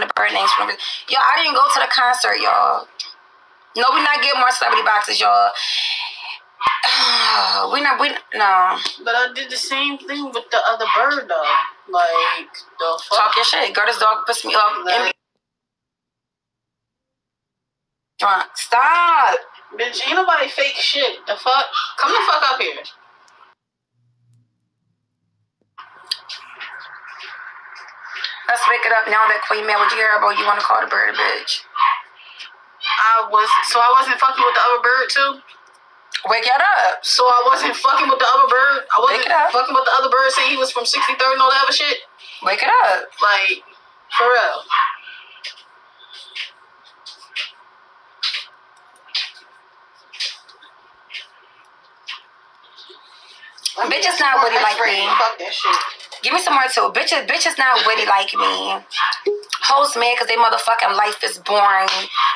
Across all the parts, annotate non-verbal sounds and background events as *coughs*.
the bird names from y'all. I didn't go to the concert, y'all. No, we not getting more celebrity boxes, y'all. *sighs* we not we no. But I did the same thing with the other bird though. Like the fuck? Talk your shit. Girl, this dog pissed me off. Like, Drunk. Stop. bitch, ain't nobody fake shit. The fuck? Come the fuck up here. Let's wake it up now that Queen Man with oh, you about you want to call the bird a bitch. I was so I wasn't fucking with the other bird too. Wake it up. So I wasn't fucking with the other bird. I wasn't Wake it up. fucking with the other bird saying he was from 63rd and all that other shit. Wake it up. Like, for real. Bitches not witty like me. Fuck that shit. Give me some more too. Bitches, bitches not witty like me. Hoes mad because their motherfucking life is boring.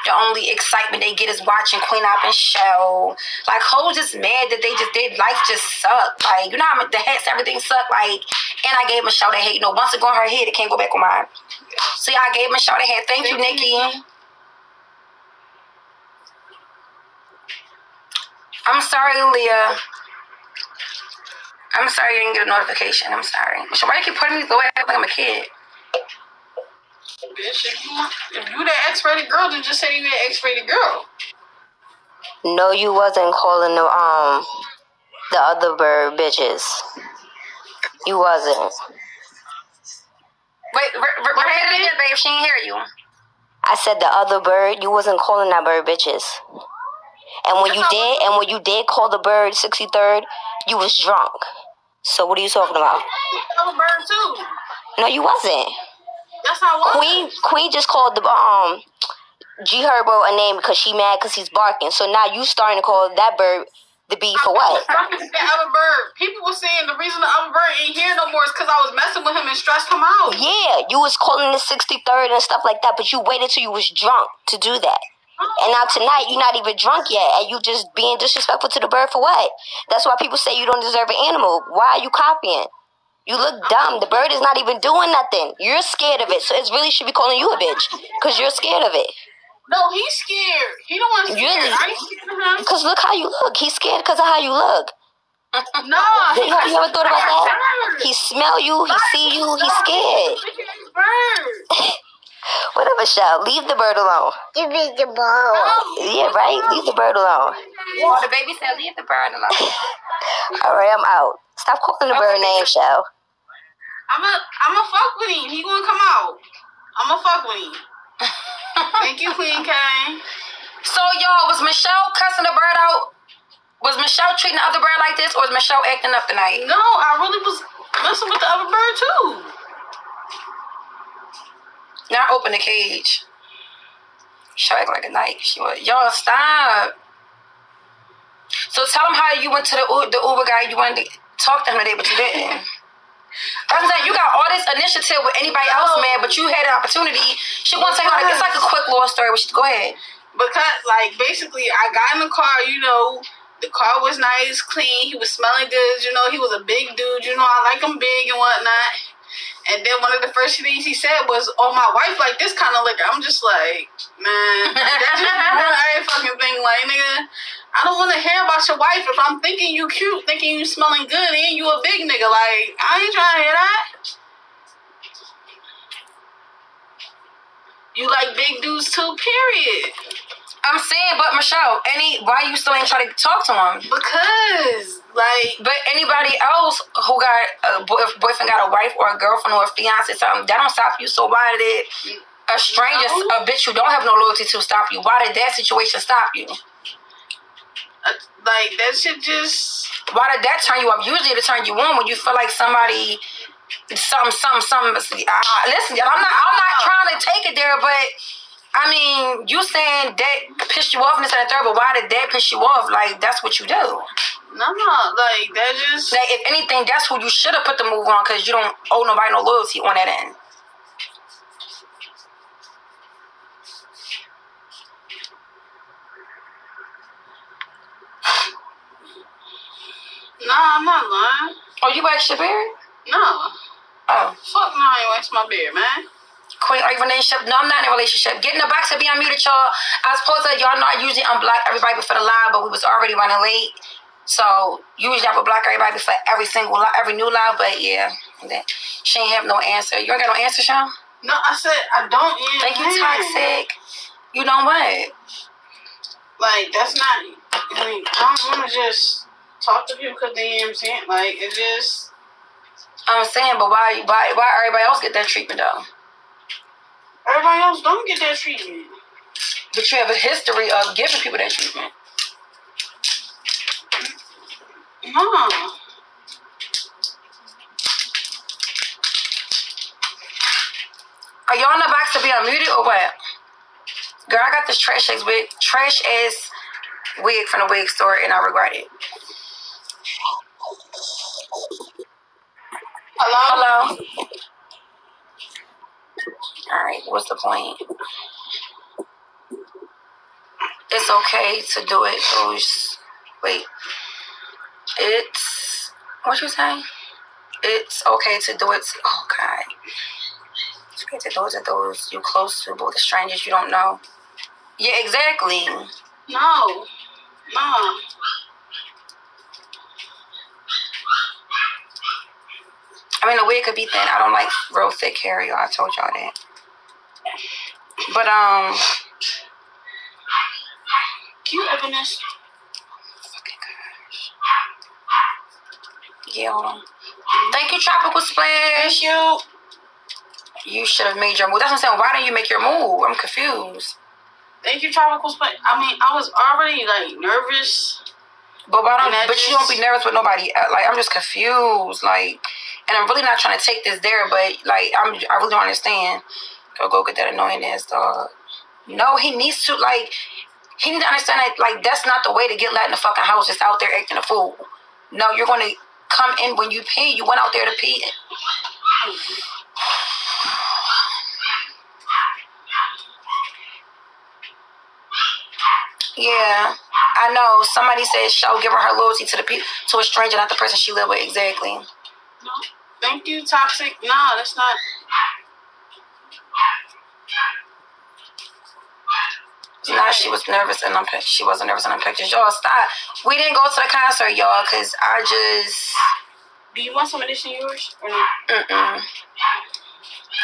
The only excitement they get is watching Queen Opp and show. Like hoes just mad that they just did life just suck. Like you know how the hats everything suck. Like and I gave Michelle that hate. No, once it go on her head, it can't go back on mine. See, I gave Michelle that hat. Thank Thank you, Nikki. I'm sorry, Leah. I'm sorry you didn't get a notification. I'm sorry. Michelle, why you keep putting me away like I'm a kid? Bitch, if you, if you that X-rated girl, then just say you that X-rated girl. No, you wasn't calling the um the other bird bitches. You wasn't. Wait, re- re- repeat it again, babe. She didn't hear you. I said the other bird. You wasn't calling that bird bitches. And when you did, and when you did call the bird sixty third, you was drunk. So what are you talking about? The other bird too. No, you wasn't. That's how was. Queen Queen just called the um G Herbo a name because she mad because he's barking. So now you starting to call that bird the B for what? The other bird. People were saying the reason the other bird ain't here no more is because I was messing with him and stressed him out. Yeah, you was calling the sixty third and stuff like that, but you waited till you was drunk to do that. And now tonight you're not even drunk yet, and you just being disrespectful to the bird for what? That's why people say you don't deserve an animal. Why are you copying? You look dumb. The bird is not even doing nothing. You're scared of it, so it really should be calling you a bitch because you're scared of it. No, he's scared. He don't want to? Scared. Because look how you look. He's scared because of how you look. *laughs* No, You, you ever thought about that? He smell you. He see you. He's scared. *laughs* Bird. Whatever, shall leave the bird alone. Give me the ball. Yeah, right. Leave the bird alone. Well, the baby said, leave the bird alone. *laughs* All right, I'm out. Stop calling the bird name, shall. I'm a, I'm a fuck with him. He gonna come out. I'm a fuck with him. *laughs* Thank you, Queen K. So, y'all, was Michelle cussing the bird out? Was Michelle treating the other bird like this, or was Michelle acting up tonight? No, I really was messing with the other bird too. Now open the cage. She act like a night. She was, y'all stop. So tell them how you went to the U- the Uber guy. You wanted to talk to him today, but you didn't. I was like, you got all this initiative with anybody else, man, but you had an opportunity. She want to take like it's like a quick little story. Which go ahead. Because, like, basically, I got in the car, you know, the car was nice, clean, he was smelling good, you know, he was a big dude, you know, I like him big and whatnot. And then one of the first things he said was, "Oh, my wife like this kind of liquor." I'm just like, man, that just *laughs* every fucking thing. Like, nigga, I don't want to hear about your wife if I'm thinking you cute, thinking you smelling good, and you a big nigga. Like, I ain't trying to hear that. You like big dudes too, period. I'm saying, but Michelle, any why you still ain't trying to talk to him? Because, like, But anybody else who got a boy, boyfriend got a wife or a girlfriend or a fiance, something that don't stop you. So why did it? A stranger, No. a bitch you don't have no loyalty to, stop you? Why did that situation stop you? uh, like that shit just. Why did that turn you up? Usually, to turn you on when you feel like somebody, something, something, something. Uh, listen, I'm not, I'm not trying to take it there, but I mean, you saying that pissed you off and this and the third, but why did that piss you off? Like that's what you do. No, no, like that just. Like if anything, that's who you should have put the move on because you don't owe nobody no loyalty on that end. Nah, I'm not lying. Oh, you waxed your beard? No. Oh, Fuck no, I ain't wax my beard, man. Queen, you relationship? No, I'm not in a relationship. Get in the box to be unmuted, y'all. I was supposed to, y'all know I usually unblock everybody before the live, but we was already running late. So usually I would block everybody before every single live, every new live, but yeah. She ain't have no answer. You ain't got no answer, Sean? No, I said I don't. Yeah, Thank you, toxic. You know what? Like that's not. I mean, I don't want to just talk to people because they, you know I'm saying? Like, it just. I'm saying, but why, why, why everybody else get that treatment though? Everybody else don't get that treatment. But you have a history of giving people that treatment. No. Are y'all in the box to be unmuted or what? Girl, I got this trash ass wig, trash ass wig from the wig store, and I regret it. Hello. Hello. All right. What's the point? It's okay to do it. Those. Wait. It's what you saying? It's okay to do it. Oh God. It's okay to do it to those you close to, but the strangers you don't know. Yeah, exactly. No. No. I mean, the wig could be thin. I don't like real thick hair, y'all. I told y'all that. But um, Cute Evanescence. fucking gosh. Yeah. hold on. Thank you, Tropical Splash. Thank you. You should have made your move. That's what I'm saying. Why didn't you make your move? I'm confused. Thank you, Tropical Spike. I mean, I was already like nervous. But why don't? But you don't be nervous with nobody. uh, Like I'm just confused. Like, and I'm really not trying to take this there, but like I'm, I really don't understand. Go go get that annoying ass dog. No, he needs to like. He needs to understand that like that's not the way to get let in the fucking house. Just out there acting a fool. No, you're going to come in when you pee. You went out there to pee. Yeah, I know. Somebody said show give her loyalty to the pe- to a stranger, not the person she live with. Exactly. No. Thank you, Toxic. No, that's not. Nah, she was nervous and I'm she wasn't nervous and I'm pictures. Y'all stop. We didn't go to the concert, y'all, cause I just Do you want some of this in yours or no? mm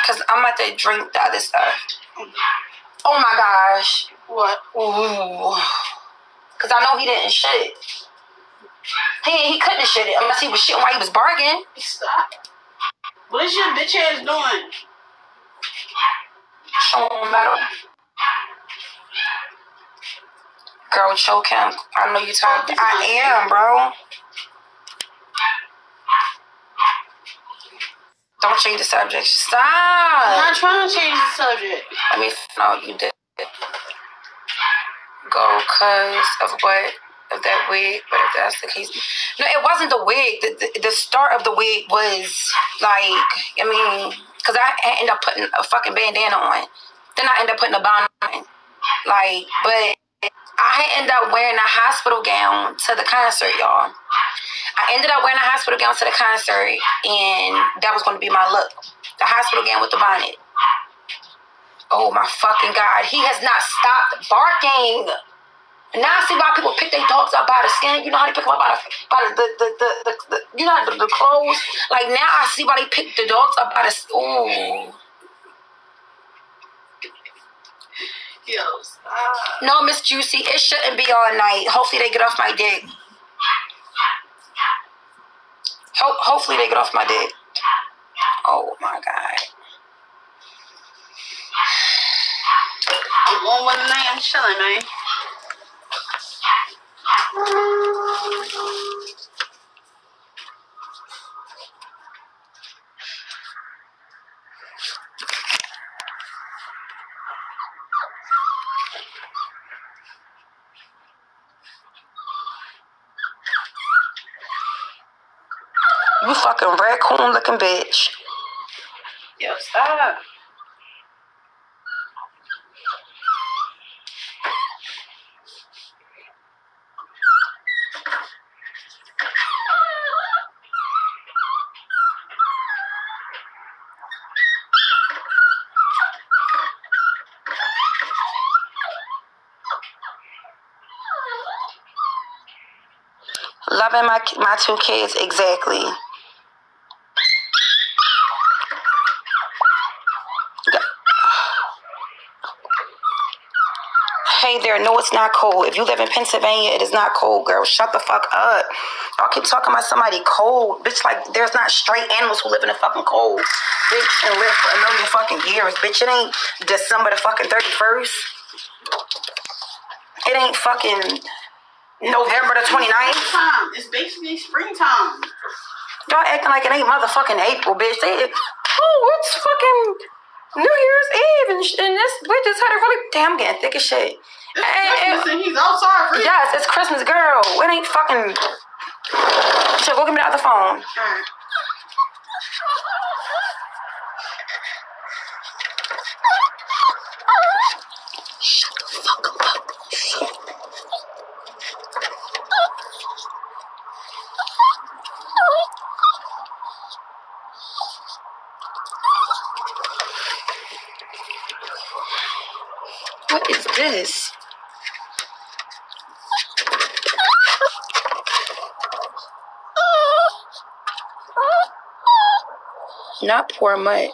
Cause I'm about to drink the other stuff. Oh my gosh. What? Ooh. Cause I know he didn't shit. He he couldn't shit it unless he was shitting while he was bargaining. Stop. What is your bitch ass doing? Oh, metal. Girl, choke him. I know you tired. I am, bro. Don't change the subject. I'm Stop. not trying to change the subject. Let me know you did. Go cause of what? Of that wig, but if that's the case, no, it wasn't the wig. The, the, the start of the wig was like, I mean, because I ended up putting a fucking bandana on. Then I ended up putting a bonnet on. Like, but I ended up wearing a hospital gown to the concert, y'all. I ended up wearing a hospital gown to the concert, and that was going to be my look. The hospital gown with the bonnet. Oh my fucking god, he has not stopped barking. Now I see why people pick their dogs up by the skin. You know how they pick them up by the, by the, the, the, the, the, you know the, the clothes. Like now I see why they pick the dogs up by the. Ooh. Yo, stop. No, Miss Juicy, it shouldn't be all night. Hopefully they get off my dick. Ho- hopefully they get off my dick. Oh my god. I'm on one night. I'm chilling, man. You fucking raccoon looking bitch. Yo, stop. Loving my my two kids exactly. There, no, it's not cold. If you live in Pennsylvania, it is not cold, girl. Shut the fuck up. Y'all keep talking about somebody cold. Bitch, like, there's not straight animals who live in the fucking cold. Bitch, and live for a million fucking years. Bitch, it ain't December the fucking 31st. It ain't fucking November the 29th. Time. It's basically springtime. Y'all acting like it ain't motherfucking April, bitch. They, oh, it's fucking New Year's Eve, and, and this we just had a really damn getting thick as shit. It's And- and- Christmas and he's outside. For yes, it's Christmas, girl. It ain't fucking. So go give me the other phone. Alright. Shut the fuck up. What is this? Not pour mutt.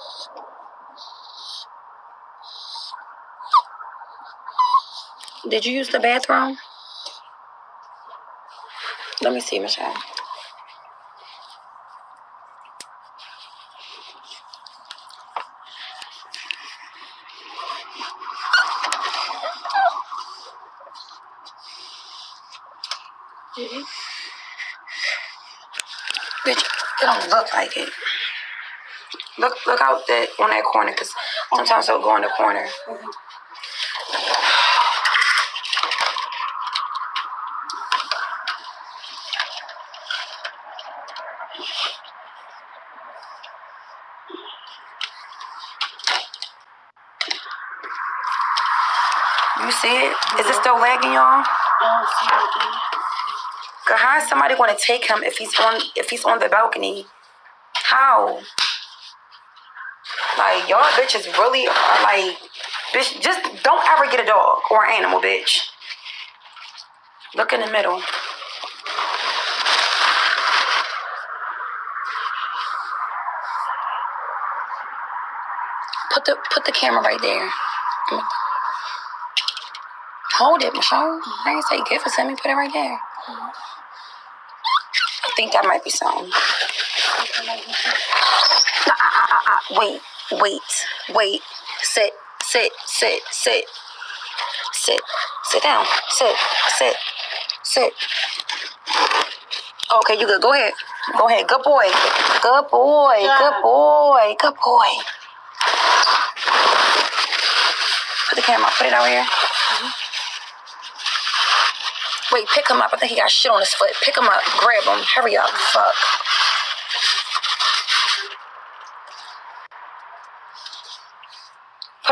Did you use the bathroom? Let me see, Michelle. Bitch, it don't look like it. Look, look out that on that corner, cause sometimes it'll go in the corner. You see it? Is it still lagging, y'all? How is somebody going to take him if he's on if he's on the balcony? How? Like y'all bitches really are like, bitch. Just don't ever get a dog or an animal, bitch. Look in the middle. Put the put the camera right there. Hold it, Michelle. I didn't say give it to me. Put it right there. I think that might be something. Uh, uh, uh, uh, Wait, wait, wait. Sit, sit, sit, sit. Sit. Sit down. Sit, sit, sit. Okay, you good. Go ahead. Go ahead. Good boy. Good boy. Good boy. Good boy. Put the camera. Put it out here. Mm-hmm. Wait, pick him up. I think he got shit on his foot. Pick him up. Grab him. Hurry up. Fuck.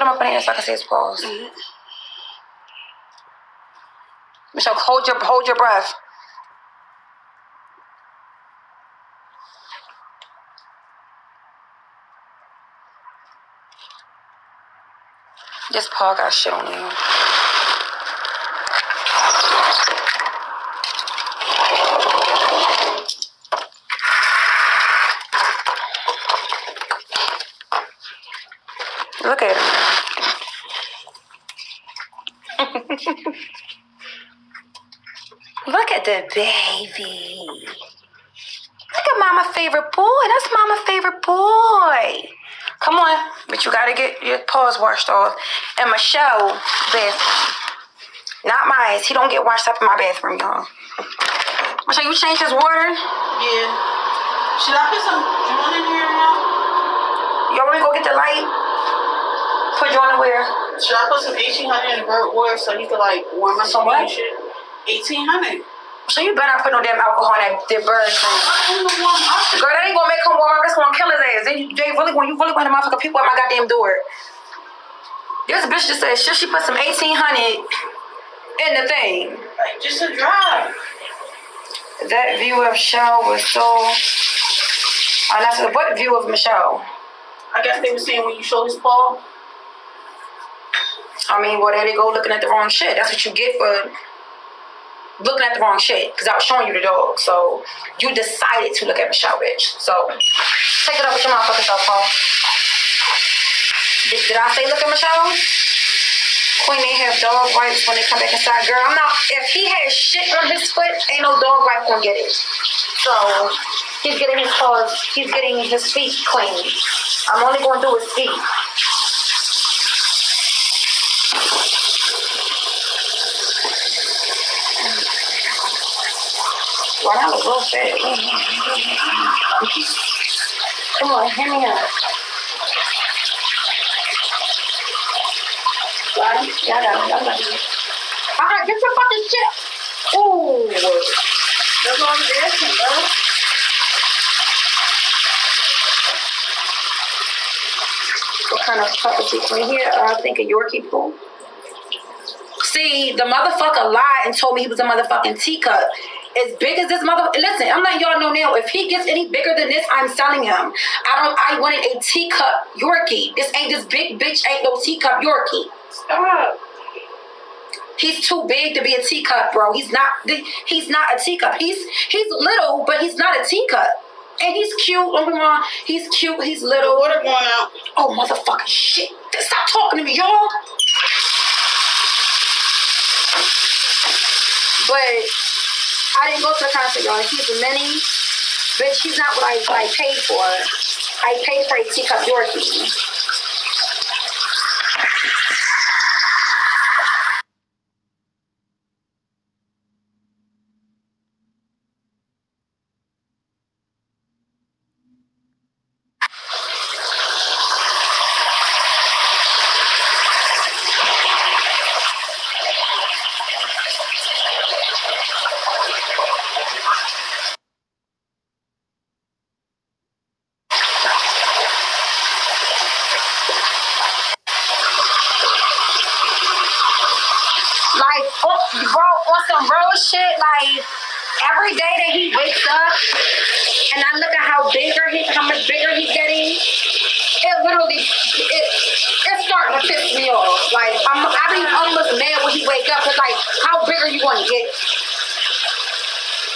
Put in the air so I can see his paws. Michelle, hold your hold your breath. This paw got shit on him. Look at him. Look at the baby. Look at mama favorite boy. That's mama favorite boy. Come on. But you gotta get your paws washed off. And Michelle bathroom. Not mine. He don't get washed up in my bathroom, y'all. Michelle, you change his water? Yeah. Should I put some John in here now? Y'all wanna go get the light? Put Jordan where? Should I put some 1800 in the bird water so he could like warm up Some what? and shit? 1800. So you better not put no damn alcohol in that, that bird thing. I'm the one up. Girl, that ain't gonna make him warm up. That's gonna kill his ass. They, they really want you really want the motherfucker people at my goddamn door. This bitch just said, should she put some 1800 in the thing? Like just a drive. That view of Michelle was so. And I said, what view of Michelle? I guess they were saying when you show his paw. I mean, well, there they go looking at the wrong shit. That's what you get for looking at the wrong shit because I was showing you the dog. So you decided to look at Michelle, bitch. So take it up with your motherfucking cell phone. Did, did I say look at Michelle? Queen ain't have dog wipes when they come back inside. Girl, I'm not. If he has shit on his foot, ain't no dog wipe gonna get it. So he's getting his paws. He's getting his feet clean. I'm only gonna do his feet. Well, that was real fast. Come on, hand me up. Got him? I got him. I got him. All right, get your fucking shit. Ooh. That's all I'm asking, bro. What kind of pup is he from here? Uh, I think a Yorkie poo. See, the motherfucker lied and told me he was a motherfucking teacup. As big as this mother. Listen, I'm letting y'all know now. If he gets any bigger than this, I'm selling him. I don't. I wanted a teacup Yorkie. This ain't this big bitch. Ain't no teacup Yorkie. Stop. He's too big to be a teacup, bro. He's not. He's not a teacup. He's he's little, but he's not a teacup. And he's cute. Don't get wrong. He's cute. He's little. Water going out. Oh, motherfucking shit. Stop talking to me, y'all. But I didn't go to the concert, y'all. He's a mini. Bitch, he's not what I, I paid for. I paid for a teacup Yorkie. Like, oh, bro, on some real shit, like, every day that he wakes up and I look at how bigger he, how much bigger he's getting, it literally, it, it's starting to piss me off. Like, I'm, I be almost mad when he wake up, cause like, how big are you going to get?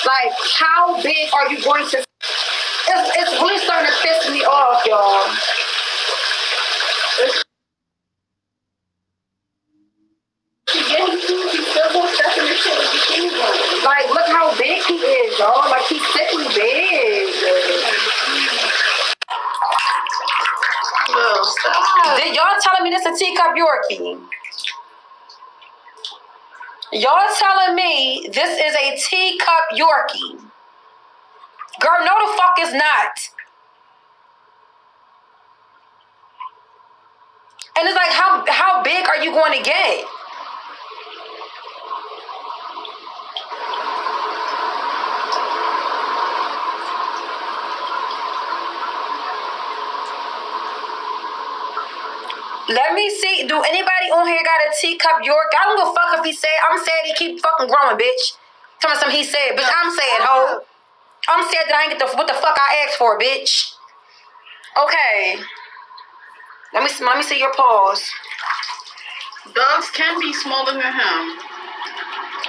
Like, how big are you going to? It's, it's really starting to piss me off, y'all. Yeah, he's cute. He's still going stuff in the shit with the skinny one. Like, look how big he is, y'all. Like, he's sickly big. No, stop. Did y'all telling me this a teacup Yorkie? Y'all telling me this is a teacup Yorkie? Girl, no the fuck is not. And it's like, how how big are you going to get? Let me see. Do anybody on here got a teacup York? I don't give a fuck if he said. I'm sad he keep fucking growing, bitch. Tell me something he said, bitch. I'm sad, ho. Uh-huh. I'm saying that I ain't get the what the fuck I asked for, bitch. Okay. Let me see, let me see your paws. Dogs can be smaller than him.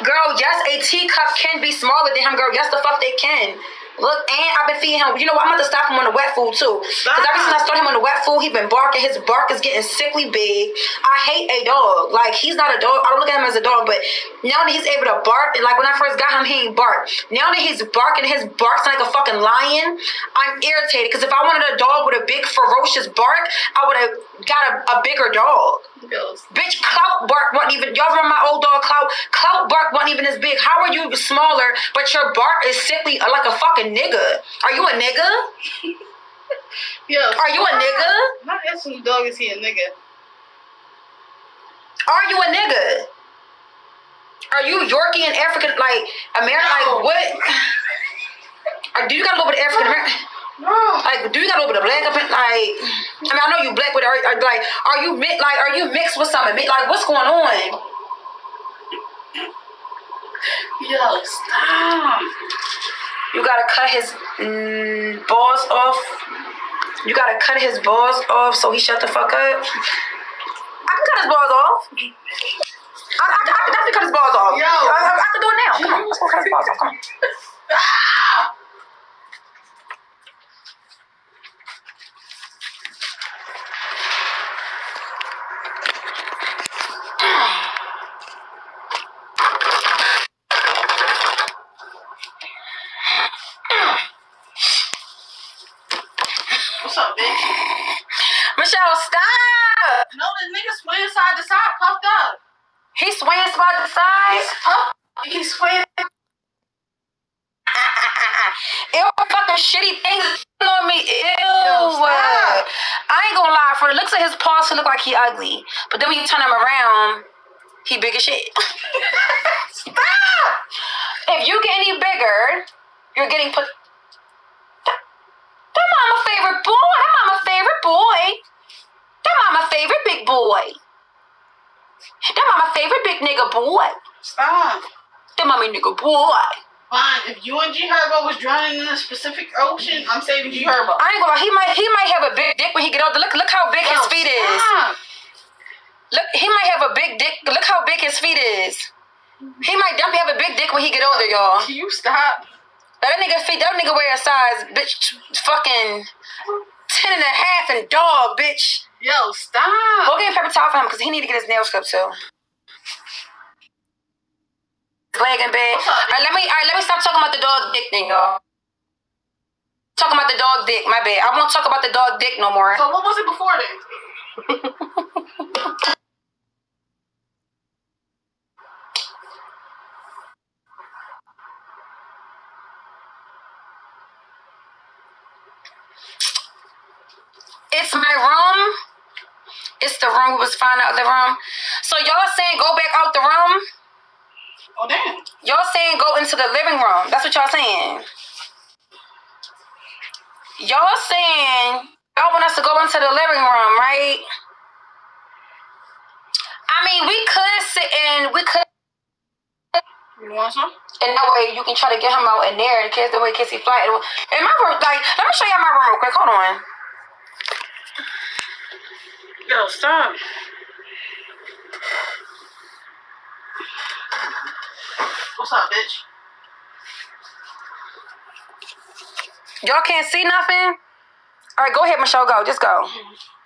Girl, yes, a teacup can be smaller than him, girl. Yes, the fuck they can. Look, and I've been feeding him. You know what? I'm about to stop him on the wet food too. Because ever since I started him on the wet food, he's been barking. His bark is getting sickly big. I hate a dog. Like he's not a dog. I don't look at him as a dog, but now that he's able to bark, and like when I first got him, he ain't bark. Now that he's barking, his bark's like a fucking lion. I'm irritated because if I wanted a dog with a big ferocious bark, I would have got a, a bigger dog. Bills. Bitch, Clout bark wasn't even. Y'all remember my old dog Clout? Clout bark wasn't even as big. How are you smaller, but your bark is sickly uh, like a fucking nigga? Are you a nigga? *laughs* Yo, Are you a nigga? Not asking you, dog, is he a nigga? Are you a nigga? Are you Yorkie and African, like American? No. Like what? *laughs* Do you got a little bit of African American? *laughs* Like, do you got a little bit of black up in, like? I mean, I know you black, but are, are like, are you like, are you mixed with something? Like, what's going on? Yo, stop. You gotta cut his mm, balls off. You gotta cut his balls off so he shut the fuck up. I can cut his balls off. I, I, I can definitely cut his balls off. Yo. I, I, I can do it now. Come on, let's go cut his balls off. Come on. *laughs* What's up, bitch? Michelle, stop. No, this nigga swaying side to side, puffed up. He's swaying spot to the side. He's puffed. He's swaying. Ew, fucking shitty things on me. Ew. Yo, stop. I ain't gonna lie. For the looks of his paws, he look like he ugly. But then when you turn him around, he big as shit. stop. If you get any bigger, you're getting put. That, that mama favorite boy. That mama favorite boy. That mama favorite big boy. That my favorite big nigga boy. Stop. That mommy nigga boy. Fine. If you and G Herbo was drowning in a specific ocean, I'm saving G Herbo. I ain't gonna lie, he might he might have a big dick when he get older. Look look how big his Yo, feet is. stop. Look, he might have a big dick. Look how big his feet is. He might definitely have a big dick when he get older, y'all. Can you stop? That nigga feet, that nigga wear a size, bitch, fucking ten and a half and dog, bitch. Yo, stop. Go get a paper towel for him because he need to get his nails clipped too. His leg in bed. All right, let me. All right, let me stop talking about the dog dick thing, y'all. Talking about the dog dick. My bad. I won't talk about the dog dick no more. So what was it before then? *laughs* It's my room. It's the room we was finding out the room. So y'all saying go back out the room? Oh damn. Y'all saying go into the living room. That's what y'all saying. Y'all saying y'all want us to go into the living room, right? I mean, we could sit in, we could, You want some? and that way you can try to get him out in there in case the way he fly. In my room, like, let me show y'all my room real quick. Hold on. Yo, stop. What's up, bitch? Y'all can't see nothing? All right, go ahead, Michelle. Go. Just go. Bring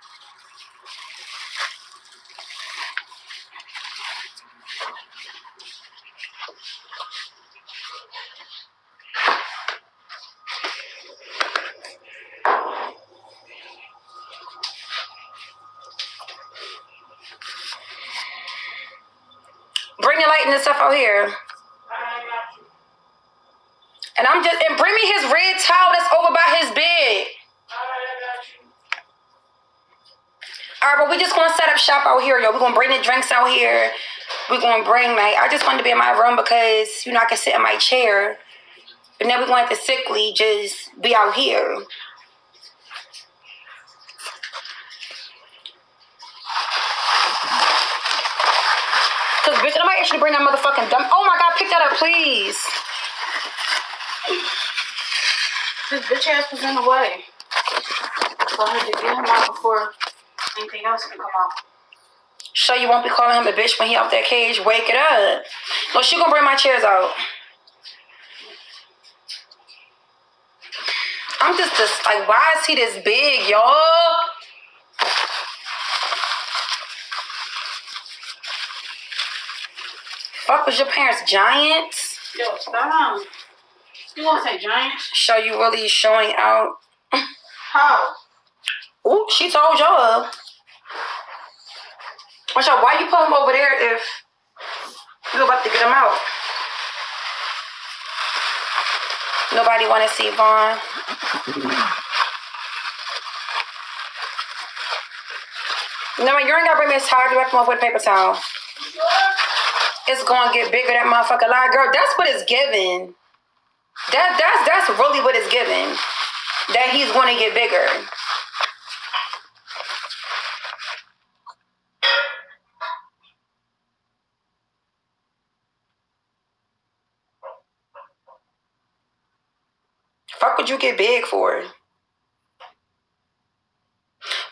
stuff out here. And I'm just and bring me his red towel that's over by his bed. All right, but we just gonna set up shop out here, yo. We're gonna bring the drinks out here. We're gonna bring like I just wanted to be in my room because you know I can sit in my chair. But now we're gonna have to sickly just be out here. Cause bitch, nobody actually bring that motherfucking dumb. Oh my god, pick that up, please. This bitch ass was in the way. So I had to get him out before anything else can come out. So you won't be calling him a bitch when he off that cage. Wake it up. No, she gonna bring my chairs out. I'm just, just like, why is he this big, y'all? Fuck was your parents giants? Yo, stop. You want to say giants? Show you really showing out. How? Ooh, she told y'all. Watch out, why you put him over there if you about to get him out? Nobody want to see Vaughn. No, you ain't gotta bring me his towel. You have to come up with a paper towel. It's gonna get bigger. That motherfucker lie, girl. That's what it's giving. That that's that's really what it's giving. That he's gonna get bigger. Fuck would you get big for?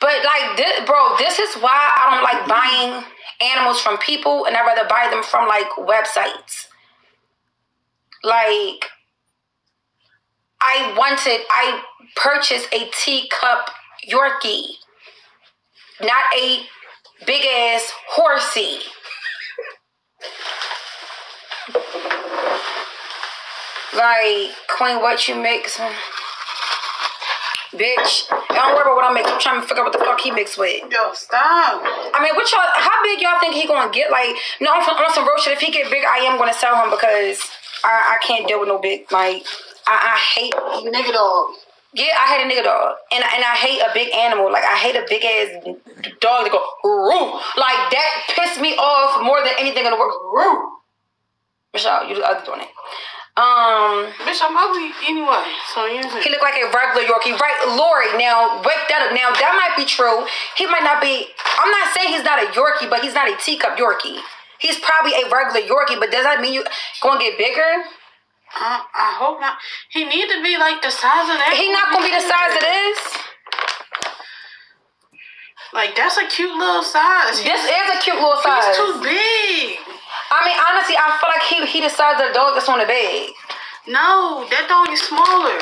But like this, bro, this is why I don't like buying animals from people, and I'd rather buy them from like websites. Like, I wanted, I purchased a teacup Yorkie, not a big ass horsey. like, Queen, what you mix? Bitch, I don't worry about what I'm make. I'm trying to figure out what the fuck he mixed with. Yo, stop. I mean, what y'all? How big y'all think he gonna get? Like, no, on some, on some real shit. If he get big, I am gonna sell him because I, I can't deal with no big. Like, I, I hate Nigga dog. yeah, I hate a nigga dog, and and I hate a big animal. Like I hate a big ass dog that go roo. Like that pissed me off more than anything in the world. Roo. Michelle, you the ugly doing it. Um, Bitch, I'm ugly anyway. So he looked like a regular Yorkie, right? Lori, now wake that up. Now that might be true. He might not be. I'm not saying he's not a Yorkie, but he's not a teacup Yorkie. He's probably a regular Yorkie, but does that mean you gonna get bigger? Uh, I hope not. He need to be like the size of that. He not gonna be the size it is. Like that's a cute little size. This is a cute little size. He's too big. I mean, honestly, I feel like he he the size of the dog that's on the bag. No, that dog is smaller.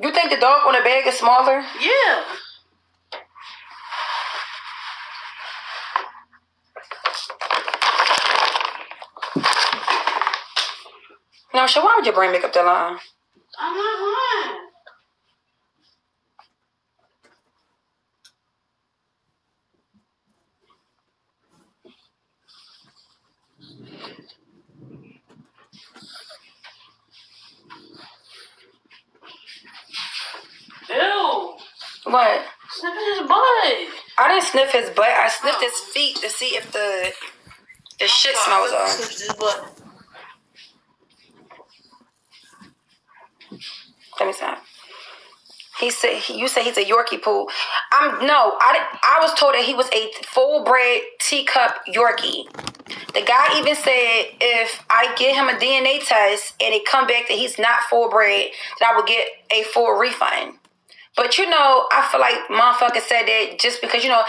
You think the dog on the bag is smaller? Yeah. No, sure. Why would you bring makeup that line? I'm not lying. Ew. What? Sniffing his butt. I didn't sniff his butt. I sniffed his feet to see if the the shit smells off. Sniffed his butt. Let me see. He said he, you said he's a Yorkie poo. I'm no. I I was told that he was a full bred teacup Yorkie. The guy even said if I get him a DNA test and it come back that he's not full bred, that I would get a full refund. But you know, I feel like motherfucker said that just because you know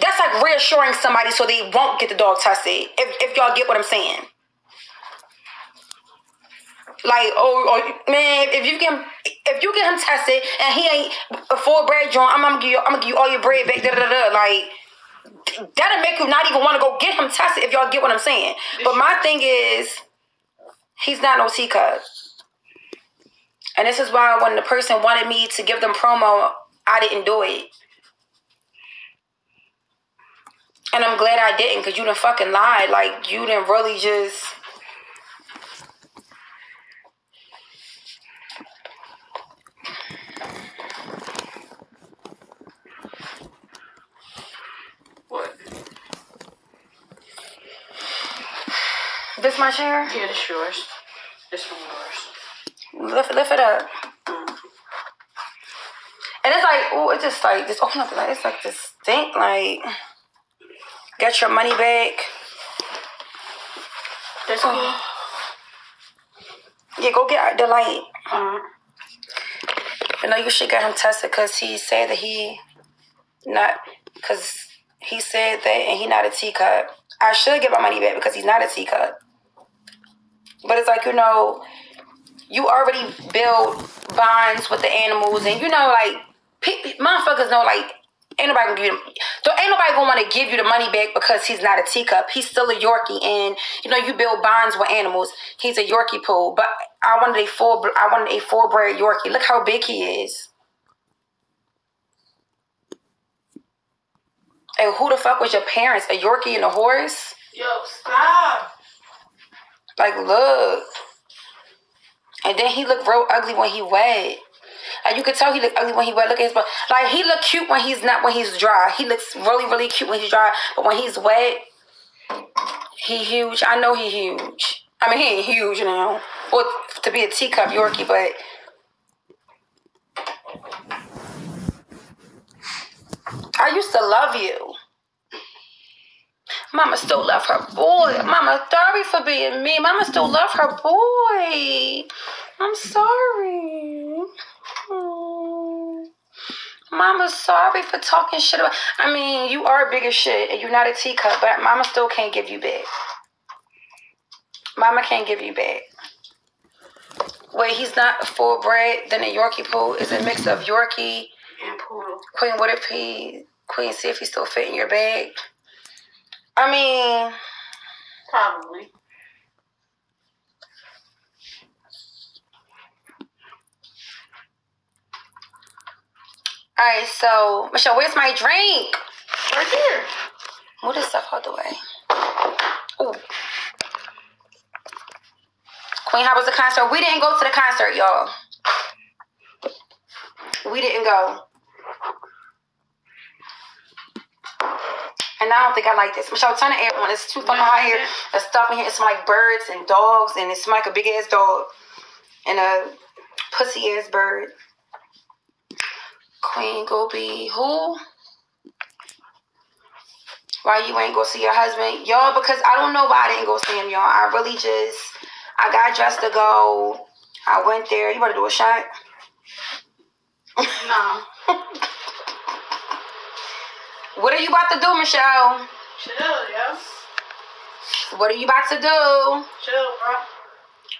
that's like reassuring somebody so they won't get the dog tested. If if y'all get what I'm saying. Like, oh, oh, man, if you get him, if you get him tested and he ain't a full bread joint, I'm, gonna give you, I'm gonna give you all your bread back. Da, da, da. Like, that'll make you not even want to go get him tested if y'all get what I'm saying. But my thing is, he's not no teacup. And this is why when the person wanted me to give them promo, I didn't do it. And I'm glad I didn't because you done fucking lied. Like, you didn't really just. What? This my chair? Yeah, this yours. Lift, lift it up. And it's like, oh, it's just like, just open up the light. It's like this stink. Like, get your money back. That's cool. Yeah, go get the light. Uh, But no, you should get him tested because he said that he not, because he said that and he not a teacup. I should get my money back because he's not a teacup. But it's like, you know, you already build bonds with the animals and you know, like, pe- motherfuckers know, like, ain't nobody gonna give you, so ain't nobody gonna want to give you the money back because he's not a teacup. He's still a Yorkie, and you know you build bonds with animals. He's a Yorkie poo, but I wanted a full, I wanted a full bred Yorkie. Look how big he is. And who the fuck was your parents? A Yorkie and a horse? yo, stop. Like, look. And then he looked real ugly when he wet. Like you could tell he looked ugly when he wet. Look at his butt. Like he look cute when he's not when he's dry. He looks really, really cute when he's dry. But when he's wet, he huge. I know he huge. I mean he ain't huge now. Well to be a teacup Yorkie, but I used to love you. Mama still love her boy. Mama sorry for being mean. Mama still love her boy. I'm sorry. Oh. Mama, sorry for talking shit about. I mean, you are big as shit, and you're not a teacup, but Mama still can't give you big. Mama can't give you big. Wait, he's not full bred. Then a Yorkie poo is a mix of Yorkie And poodle. Queen. What if he Queen? See if he still fit in your bag. I mean, Probably. all right. So Michelle, where's my drink? Right here. Move this stuff out the way. Ooh. Queen, how was the concert? We didn't go to the concert, y'all. We didn't go. And I don't think I like this. Michelle, turn the air on. It's too fucking hot here. The stuff in here, it smells like birds and dogs, and it smells like a big ass dog and a pussy ass bird. Queen go be who? Why you ain't go see your husband? Y'all, because I don't know why I didn't go see him, y'all. I really just, I got dressed to go. I went there. You better do a shot? No. *laughs* What are you about to do, Michelle? Chill, yo. What are you about to do? Chill, bro.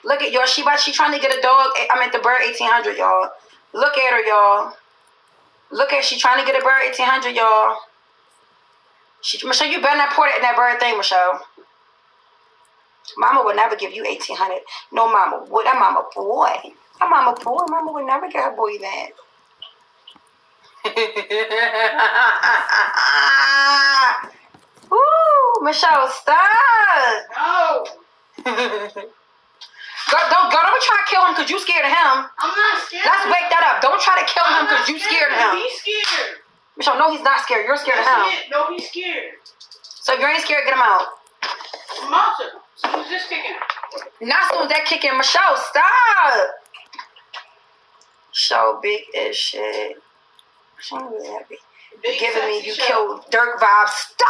Look at y'all. She about, she trying to get a dog. I'm at the bird 1800, y'all. Look at her, y'all. Look at she trying to get a bird 1800, y'all. She, Michelle, you better not pour it in that bird thing, Michelle. Mama would never give you 1800. No, mama would. That mama boy. That mama boy. Mama would never get her boy that. Ooh, Michelle, stop. No. Girl, don't, girl, don't try to kill him because you scared of him. I'm not scared. Let's wake that up. Don't try to kill him I'm not because you scared of him. He's scared. Michelle, no, he's not scared. You're scared of him. is. No, he's scared. So if you ain't scared, get him out. I'm out. So he's just kicking. Not soon that kick in. Michelle, stop. So big as shit. She ain't really happy. Big giving me you show. killed Dirk vibes. Stop!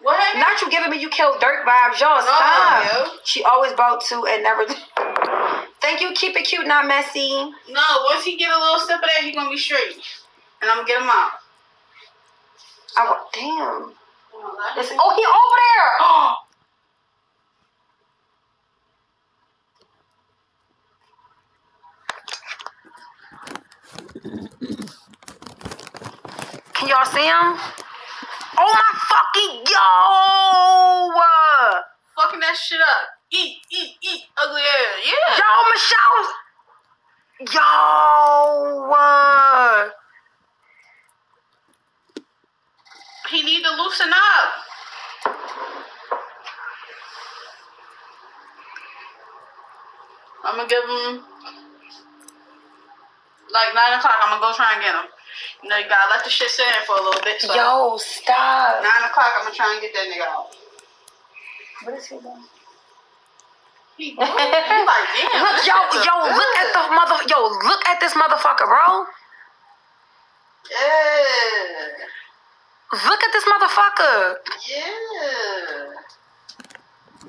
What happened? Not you giving me you killed Dirk vibes. Y'all, stop. yo. She always bought two and never. Thank you. Keep it cute, not messy. No, once he get a little sip of that, he gonna be straight. And I'm gonna get him out. I, damn. Oh, oh, he over there. *gasps* *gasps* *gasps* Can y'all see him? Oh my fucking yo! Fucking that shit up. Eat, eat, eat, ugly ass. Yeah. Yo, Michelle. Yo. uh, He need to loosen up. I'm gonna give him like nine o'clock. I'm gonna go try and get him. You know, you gotta let the shit sit in for a little bit. So Yo, stop. nine o'clock, I'm gonna try and get that nigga out. What is he doing? He, he like, damn. Look, yo, yo, look look at the mother. Yo, look at this motherfucker, bro. Yeah. Look at this motherfucker. Yeah.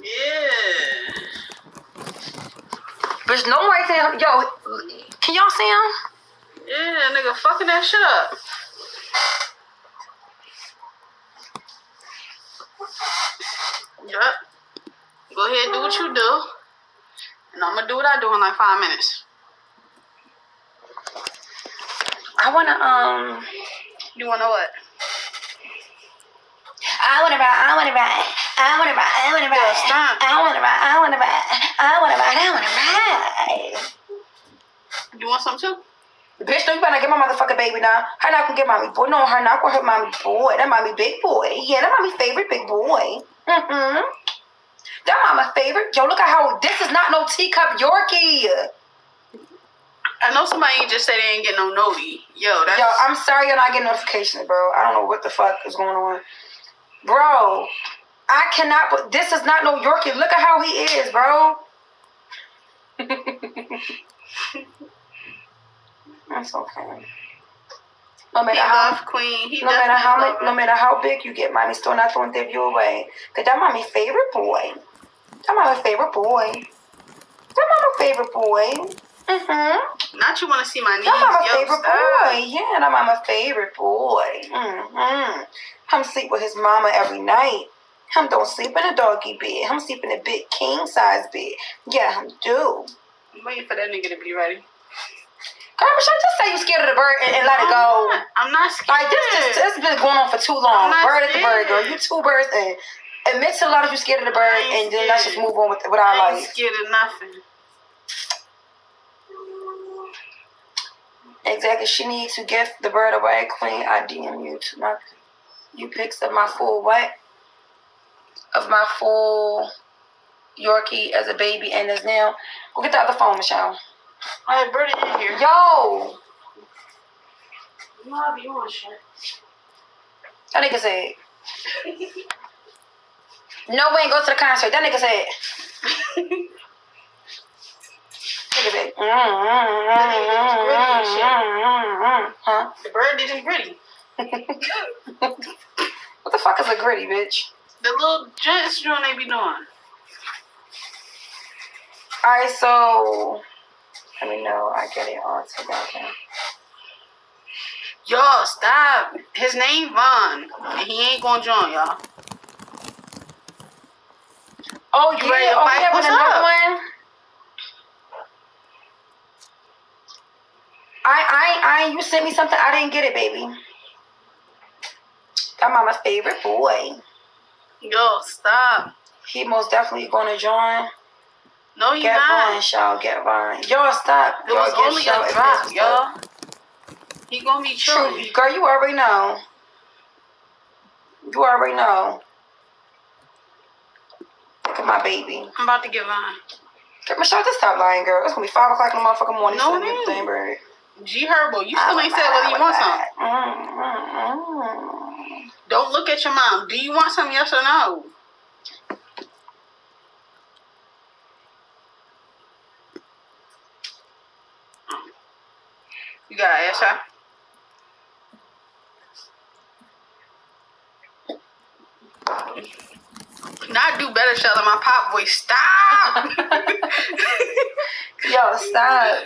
Yeah. Bitch, no right there. Yo, can y'all see him? Yeah, nigga, fucking that shit up. Yup. Go ahead, do what you do. And I'm gonna do what I do in like five minutes. I wanna um. You wanna what? I wanna ride. I wanna ride. I wanna ride. I wanna ride. stop. I wanna ride. I wanna ride. I wanna ride. I wanna ride. You want some too? Bitch, no, you better not get my motherfucking baby now. Her not gonna get mommy boy. No, her not gonna hurt mommy boy. That mommy big boy. Yeah, that mommy favorite big boy. Mm-hmm. That mama favorite. Yo, look at how this is not no teacup Yorkie. I know somebody just said they ain't get no noti. Yo, that's Yo, I'm sorry you're not getting notifications, bro. I don't know what the fuck is going on. Bro, I cannot put this is not no Yorkie. Look at how he is, bro. *laughs* That's okay. No he matter how love queen. He no matter how much, no matter how big you get, mommy still not throwing that view away. Cause that mommy favorite boy. That mommy favorite boy. That mama favorite boy. Mm-hmm. Not you want to see my knees. That's my Yo, favorite stop. boy. Yeah, that's my favorite boy. Mm-hmm. Him sleep with his mama every night. Him don't sleep in a doggy bed. Him sleep in a big king size bed. Yeah, him do. I'm waiting for that nigga to be ready. Girl, Michelle, just say you scared of the bird and, and let it I'm go. not, I'm not scared. Like this, just this been going on for too long. Bird at the bird, girl. You two birds, and admit to a lot of you scared of the bird, and then let's just move on with with our life. scared of nothing. Exactly. She needs to gift the bird away, Queen. I DM you to my you pics of my full what? Of my full Yorkie as a baby and as now. Go get the other phone, Michelle. I had Birdie in here. Yo, Mom, you want shit? that nigga said. No, we ain't go to the concert. That nigga said. Nigga said. Mm, mm, mm, mm, mm, mm, Huh? The bird did his gritty. what the fuck is a gritty, bitch? The little gents joint they be doing. Alright, so let me know. I get it all together. Y'all, stop. His name Vaughn. And he ain't gonna join, y'all. Oh You yeah, ready to oh fight? yeah, with What's another up? one. I I I you sent me something. I didn't get it, baby. That mama's favorite boy. Yo, stop. He most definitely gonna join. No, you Get not. Vine, y'all. Get Vine. Y'all stop. It was Y'all get only a drop, y'all. He gonna be True, true. girl. You already know. You already know. Look at my baby. I'm about to get Vine. Girl, Michelle, just stop lying, girl. It's gonna be five o'clock in the motherfucking morning. No, it the ain't. bird. G Herbo, you still ain't said whether you want some. Mm, mm, mm. Don't look at your mom. Do you want some? Yes or no? You got to ask her. Not do better, Shelly. My pop voice. Stop. *laughs* Yo, stop.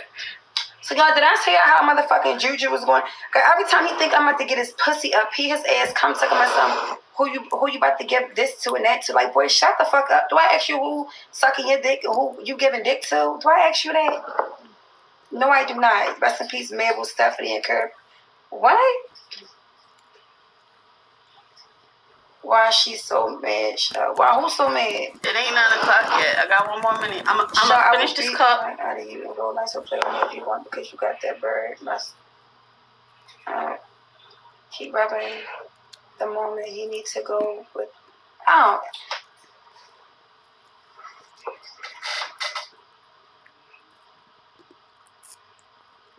So y'all, did I tell y'all how motherfucking Juju was going? Girl, every time he think I'm about to get his pussy up, he his ass comes to my son. Who you who you about to give this to and that to? Like, boy, shut the fuck up. Do I ask you who sucking your dick who you giving dick to? Do I ask you that? No, I do not. Rest in peace, Mabel, Stephanie, and Kirk. What? Why is she so mad? Why who's so mad? It ain't nine o'clock yet. I got one more minute. I'm, gonna finish this cup. Out of you and go nice and play whenever you want because you got that bird. Must uh, keep rubbing the moment he needs to go with. I don't.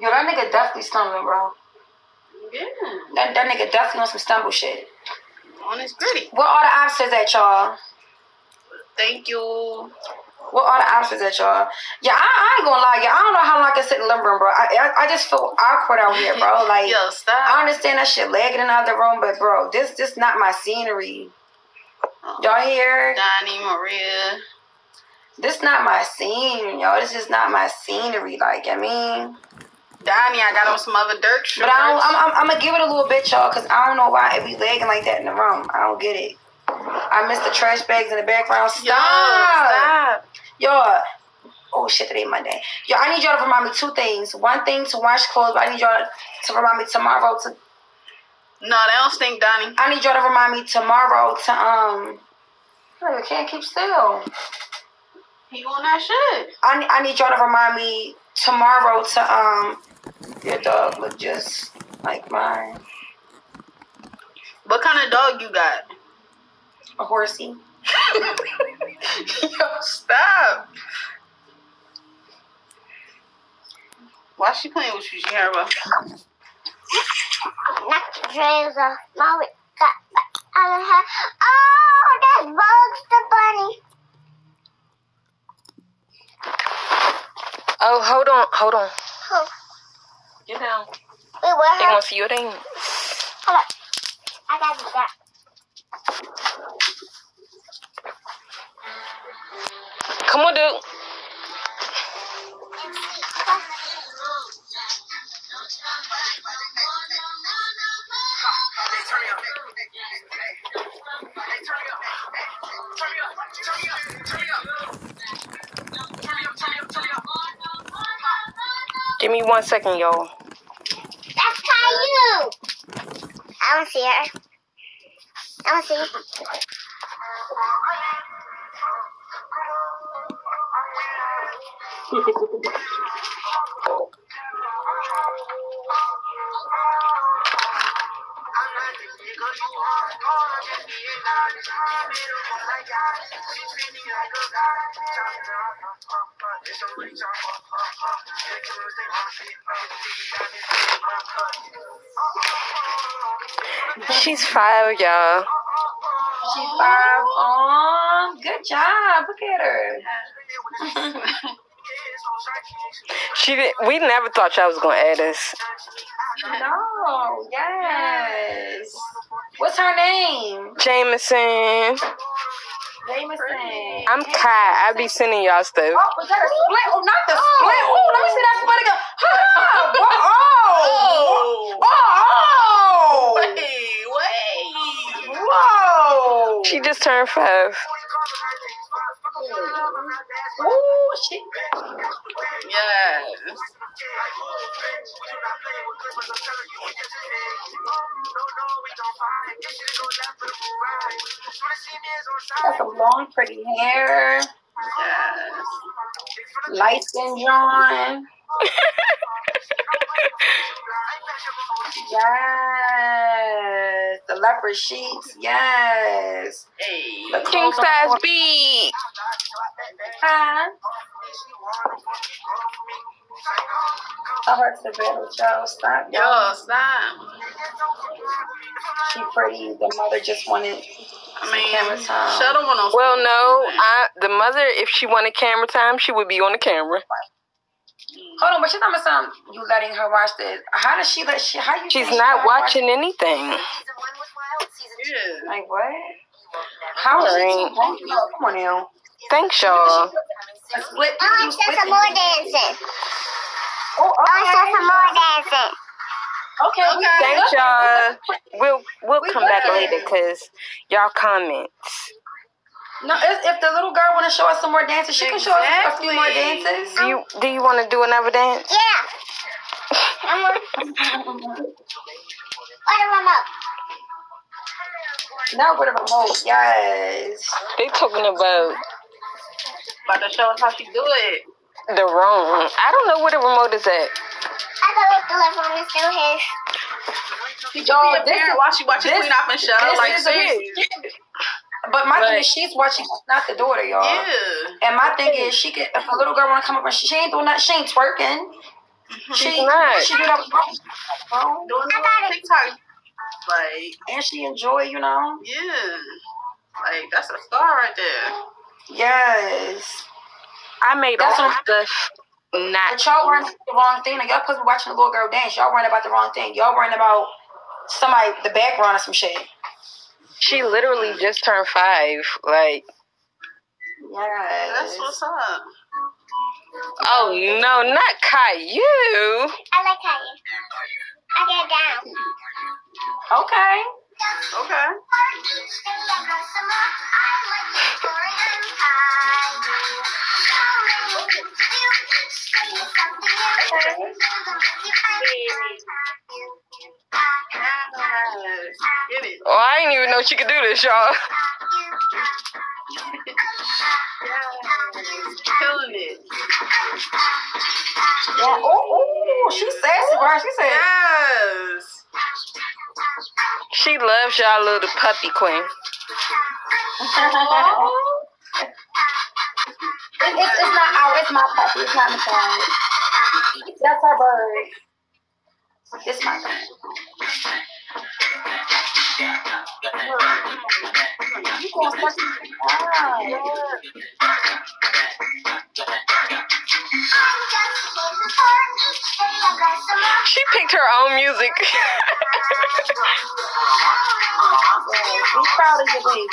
Yo, that nigga definitely stumbling, bro. Yeah. That, that nigga definitely on some stumble shit. On this gritty. What are the options at, y'all? Thank you. What are the options at, y'all? Yeah, I, I ain't gonna lie, yeah. I don't know how long I can sit in room, bro. I, I, I just feel awkward out here, bro. *laughs* Like, Yo, stop. I understand that shit lagging in the other room, but bro, this this not my scenery. Oh, y'all hear? Donnie, Maria. This not my scene, y'all. This is not my scenery. Like, I mean, Donnie, I got on some other dirt shorts. but I don't. I'm, I'm, I'm gonna give it a little bit, y'all, cause I don't know why it be lagging like that in the room. I don't get it. I miss the trash bags in the background. Stop, Yo, stop. y'all. Oh shit, today Monday. Yo, I need y'all to remind me two things. One thing to wash clothes, but I need y'all to remind me tomorrow to No, they don't stink, Donnie. I need y'all to remind me tomorrow to um. I can't keep still. He on that shit. I I need y'all to remind me tomorrow to um. Your dog look just like mine. What kind of dog you got? A horsey. *laughs* Yo, stop. Why she playing with you, G Herbo? Knock the dreads off. Mom got out of her. Oh, that's Bugs the bunny. Oh, hold on, hold on. Oh, you know. Wait, what? Tengo fiebre. Hold up. I gotta do that. Come on, dude. Give me one second, y'all. I don't see her. I don't see her. She's five, y'all. She's five on. Good job. Look at her. *laughs* She did. We never thought y'all was gonna add us. no. Yes. What's her name? Jameson. Jameson. I'm Kai. I be sending y'all stuff. Oh, was that a split? Oh, not the split. Oh, let me see that split again. Ah, whoa, oh, oh, Wait, wait. oh. Whoa. She just turned five. Ooh, she. Yes. Got some long, pretty hair. Yes. Light skin John. *laughs* Yes. The leopard sheets. Yes. Hey. The King clothes on size the- beat. Huh? Tell her to the bed with Joe. Stop. Yo, stop. She pretty. The mother just wanted I mean, camera time. shut them on. Well, no, I the mother. If she wanted camera time, she would be on the camera. Hold on, but she's talking about something. You letting her watch this? How does she let? She how you? She's say she not let her watch- watching anything. Yeah. Like what? How is she Alright. too grown? No, come on now. Thanks, y'all. Split. I want to see some more dancing. Oh, I want to see okay. some more dancing. Okay, Okay. Thanks, y'all. We'll we'll We come back good. later because y'all comments. No, if, if the little girl want to show us some more dances, she can show us a few more dances. Do you do you want to do another dance? Yeah. I'm on. Order them up. Now with a remote, yes. They talking about About to show us how she do it. the wrong. I don't know where the remote is at. I thought the left one is still his. She Yo, could be a oh, this parent is- while she watching this- Queen Opp and show. This Like, is a- shit. But my thing is, she's watching, not the daughter, y'all. Yeah. And my thing is, she could, if a little girl want to come up and she, she ain't doing nothing, she ain't twerking. Mm-hmm. She, not. she do that with phone, Doing it I got it. TikTok. Like, and she enjoy, you know. yeah. Like, that's a star right there. Yes. I made all That's what- stuff not. But y'all worrying about the wrong thing. Like, y'all supposed to be watching a little girl dance. Y'all worrying about the wrong thing. Y'all worrying about somebody, the background or some shit. She literally just turned five. Like, Yes. That's what's up. oh no, not Caillou. I like how you. I get down. Okay. Okay. Didn't know she could do this, y'all. Killing it. Yeah. Oh, oh, she's sassy, bro. She said. Yes. She loves y'all little puppy queen. It- it's, it's not our, it's my puppy. It's not Michelle. That's her bird. She picked her own music. Be proud of your baby.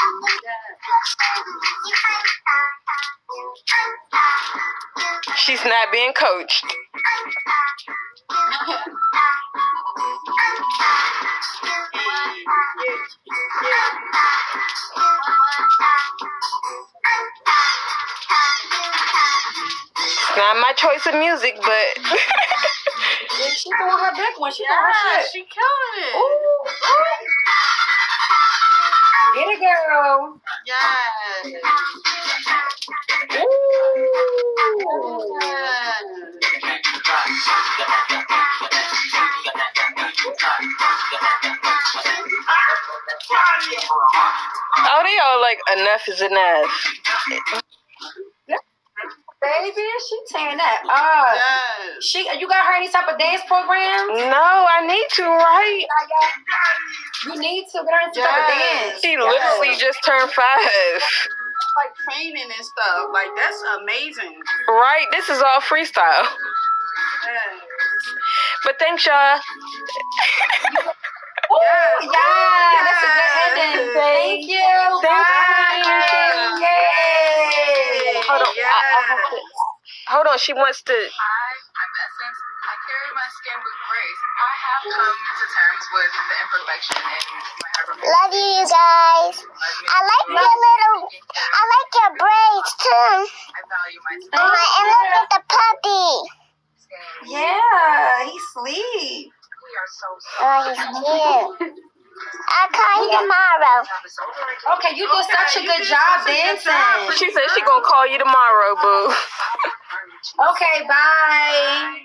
She's not being coached. My choice of music, but Yeah, she doing her big one. She doing her Yeah, shit. she killing it. Ooh. Get it, girl. Yes. Ooh. Yes. Oh, they all like enough is enough. Baby, she tearing that up. Yes. She, you got her any type of dance program? No, I need to, right? You need to get her into type of Yes. dance. She literally just turned five. Like training and stuff. Like that's amazing. Right? This is all freestyle. Yes. But thanks, y'all. *laughs* Ooh, Yes. yeah, that's a good ending. Thank you. Thank you. Yay. Hold on. I, I have to, hold on. She wants to. Hi, I'm Essence. I carry my skin with grace. I have come to terms with the imperfection in my hair. Love you, you guys. I like your little. I like your braids too. I value my Oh my, and look at the puppy. Yeah, he sleep. We are so Oh, he's cute. *laughs* *laughs* I'll call you tomorrow. Okay, you did Okay, such a good job such job. dancing. She said she gonna call you tomorrow, boo. Okay, bye.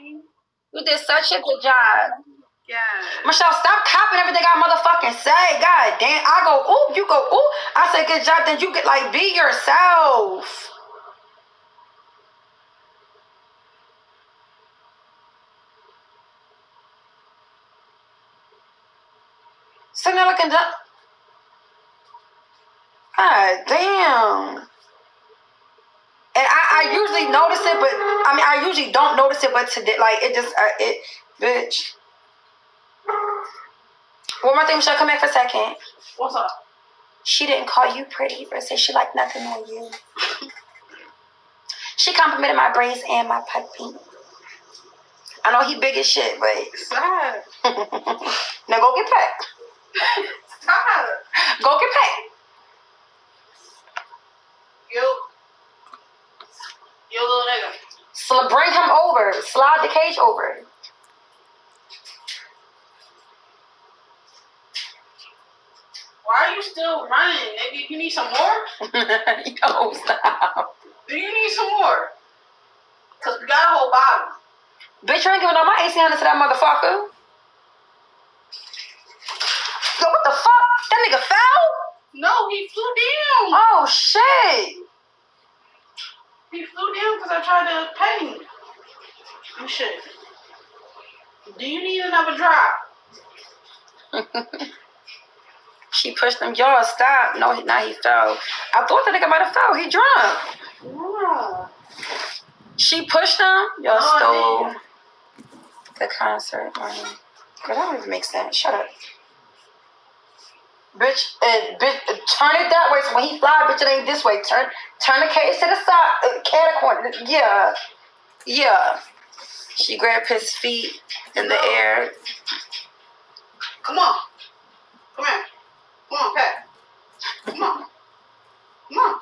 You did such a good job. Yeah. Michelle, stop copying everything I motherfucking say. God damn. I go, ooh, you go, ooh. I say good job, then you get like be yourself. Sitting there looking dumb. God damn. And I, I usually notice it, but I mean, I usually don't notice it, but today, like, it just, uh, it, bitch. One more thing, Michelle, come back for a second. What's up? She didn't call you pretty, but say she liked nothing on you. she complimented my braids and my puppy. I know he big as shit, but Stop. *laughs* now go get packed. Stop. Go get paid. Yo. Yo, little nigga. So bring him over. Slide the cage over. Why are you still running, nigga? You need some more? *laughs* Yo, stop. Do you need some more? Cause we got a whole bottle. Bitch, you ain't giving all my AC to that motherfucker. Yo, what the fuck? That nigga fell? No, he flew down. Oh, shit. He flew down because I tried to him. And shit. Do you need another drop? *laughs* She pushed him. Y'all, stop. No, now he fell. I thought the nigga might have fell. He drunk. Yeah. She pushed him. Y'all I stole didn't. the concert money. Girl, that don't even make sense. Shut up. Bitch, and bitch, turn it that way. So when he fly, bitch, it ain't this way. Turn, turn the cage to the side, uh, cat corner. Yeah, yeah. She grabbed his feet in the air. Come on. Come here. Come on, Pat. Come on. Come on.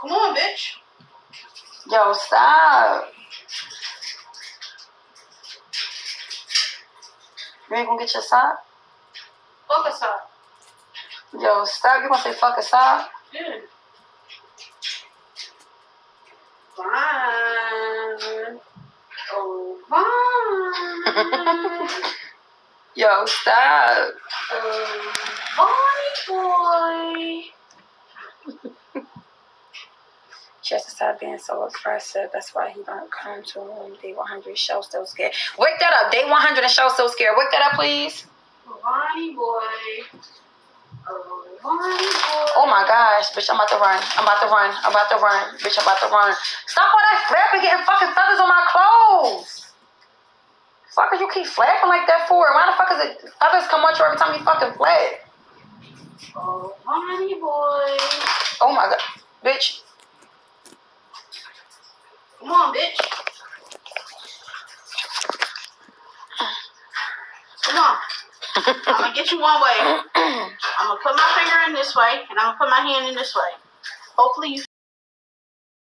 Come on, bitch. Yo, stop. You ain't gonna get your sock? Fuck us up. Yo, stop. You gonna say fuck us up? Yeah. Fine. Oh, fine. Yo, stop. oh, Bonnie boy. She has to stop being so aggressive. That's why he don't come to him. Day 100, show still scared. Wake that up. Day 100 and show still scared. Wake that up, please. Bonnie boy. Oh, my gosh, bitch, I'm about to run. I'm about to run. I'm about to run. Bitch, I'm about to run. Stop all that flapping, getting fucking feathers on my clothes. Fuckers, you keep flapping like that for? Why the fuck is it feathers come on you every time you fucking flap? Oh, Bonnie boy. Oh my god. Bitch. Come on, bitch. Come on. I'm gonna get you one way. *coughs* I'm gonna put my finger in this way, and I'm gonna put my hand in this way. Hopefully, you